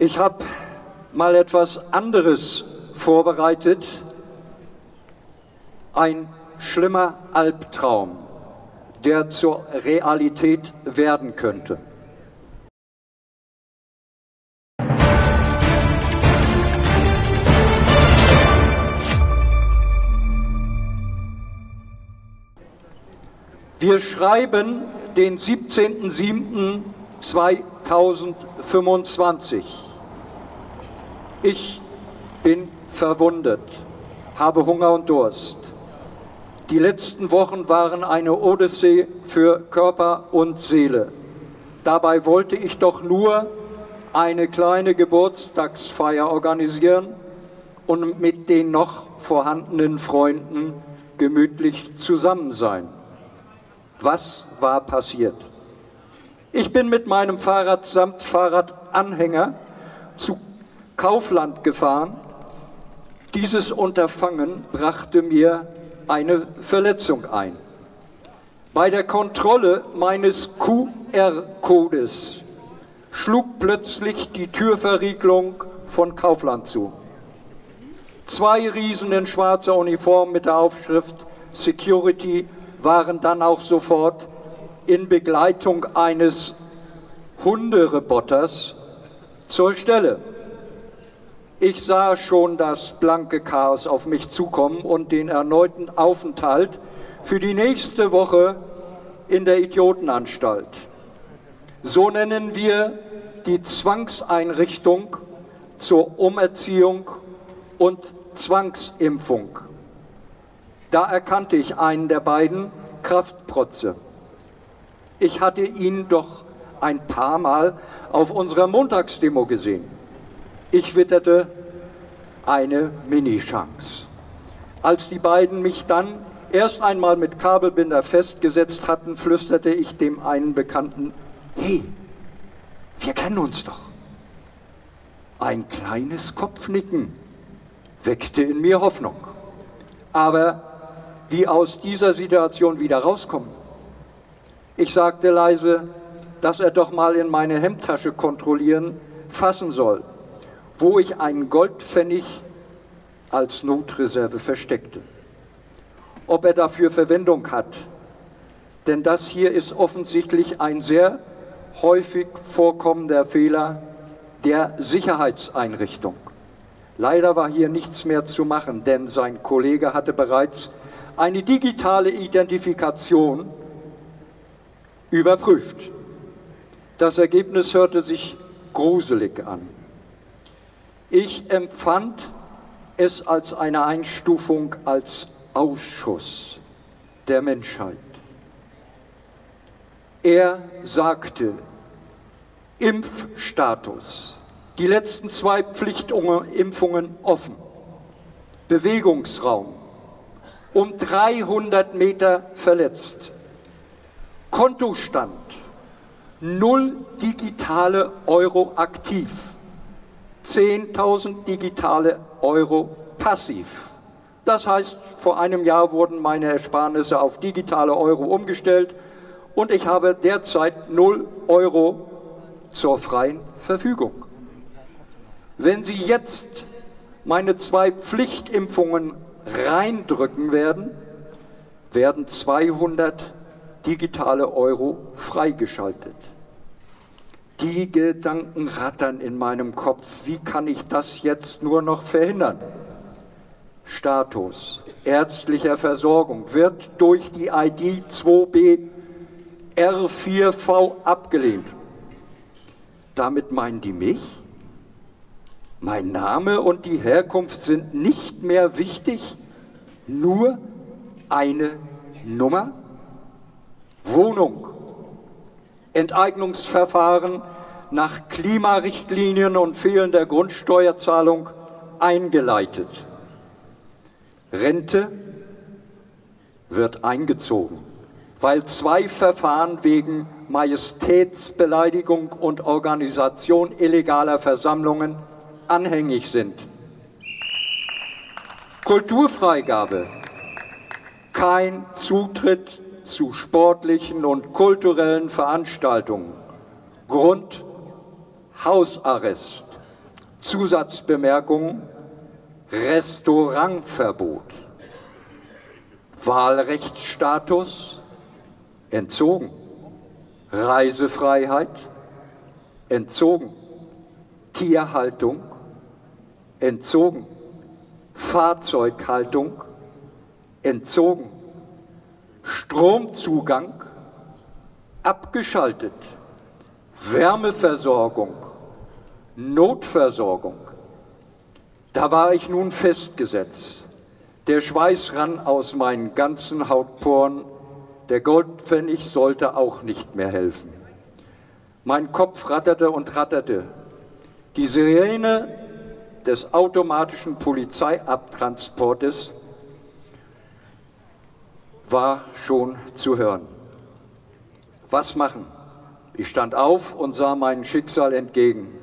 Ich habe mal etwas anderes vorbereitet. Ein schlimmer Albtraum, der zur Realität werden könnte. Wir schreiben den 17.07.2025. Ich bin verwundet, habe Hunger und Durst. Die letzten Wochen waren eine Odyssee für Körper und Seele. Dabei wollte ich doch nur eine kleine Geburtstagsfeier organisieren und mit den noch vorhandenen Freunden gemütlich zusammen sein. Was war passiert? Ich bin mit meinem Fahrrad samt Fahrradanhänger zu Kaufland gefahren. Dieses Unterfangen brachte mir eine Verletzung ein. Bei der Kontrolle meines QR-Codes schlug plötzlich die Türverriegelung von Kaufland zu. Zwei Riesen in schwarzer Uniform mit der Aufschrift Security waren dann auch sofort in Begleitung eines Hundereboters zur Stelle. Ich sah schon das blanke Chaos auf mich zukommen und den erneuten Aufenthalt für die nächste Woche in der Idiotenanstalt. So nennen wir die Zwangseinrichtung zur Umerziehung und Zwangsimpfung. Da erkannte ich einen der beiden, Kraftprotze. Ich hatte ihn doch ein paar Mal auf unserer Montagsdemo gesehen. Ich witterte eine Mini-Chance. Als die beiden mich dann erst einmal mit Kabelbinder festgesetzt hatten, flüsterte ich dem einen Bekannten, hey, wir kennen uns doch. Ein kleines Kopfnicken weckte in mir Hoffnung. Aber wie aus dieser Situation wieder rauskommen. Ich sagte leise, dass er doch mal in meine Hemdtasche kontrollieren, fassen soll, wo ich einen Goldpfennig als Notreserve versteckte. Ob er dafür Verwendung hat, denn das hier ist offensichtlich ein sehr häufig vorkommender Fehler der Sicherheitseinrichtung. Leider war hier nichts mehr zu machen, denn sein Kollege hatte bereits eine digitale Identifikation überprüft. Das Ergebnis hörte sich gruselig an. Ich empfand es als eine Einstufung als Ausschuss der Menschheit. Er sagte, Impfstatus, die letzten zwei Pflichtimpfungen offen, Bewegungsraum, um 300 Meter verletzt. Kontostand, null digitale Euro aktiv, 10.000 digitale Euro passiv. Das heißt, vor einem Jahr wurden meine Ersparnisse auf digitale Euro umgestellt und ich habe derzeit 0 Euro zur freien Verfügung. Wenn Sie jetzt meine zwei Pflichtimpfungen reindrücken werden, werden 200 digitale Euro freigeschaltet. Die Gedanken rattern in meinem Kopf. Wie kann ich das jetzt nur noch verhindern? Status ärztlicher Versorgung wird durch die ID 2B R4V abgelehnt. Damit meinen die mich? Mein Name und die Herkunft sind nicht mehr wichtig, nur eine Nummer. Wohnung, Enteignungsverfahren nach Klimarichtlinien und fehlender Grundsteuerzahlung eingeleitet. Rente wird eingezogen, weil zwei Verfahren wegen Majestätsbeleidigung und Organisation illegaler Versammlungen anhängig sind. Kulturfreigabe. Kein Zutritt zu sportlichen und kulturellen Veranstaltungen. Grund Hausarrest. Zusatzbemerkung Restaurantverbot. Wahlrechtsstatus entzogen. Reisefreiheit entzogen. Tierhaltung entzogen. Fahrzeughaltung entzogen. Stromzugang abgeschaltet. Wärmeversorgung, Notversorgung. Da war ich nun festgesetzt. Der Schweiß rann aus meinen ganzen Hautporen. Der Goldpfennig sollte auch nicht mehr helfen. Mein Kopf ratterte und ratterte. Die Sirene des automatischen Polizeiabtransportes war schon zu hören. Was machen? Ich stand auf und sah meinem Schicksal entgegen.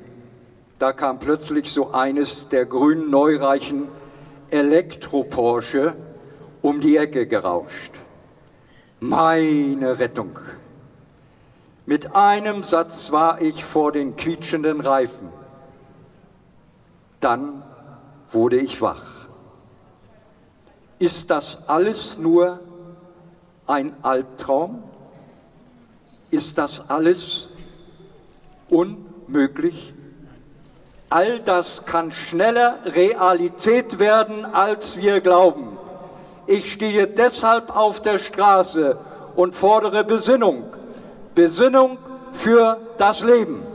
Da kam plötzlich so eines der grünen neureichen Elektro-Porsche um die Ecke gerauscht. Meine Rettung. Mit einem Satz war ich vor den quietschenden Reifen. Dann wurde ich wach. Ist das alles nur ein Albtraum? Ist das alles unmöglich? All das kann schneller Realität werden, als wir glauben. Ich stehe deshalb auf der Straße und fordere Besinnung. Besinnung für das Leben.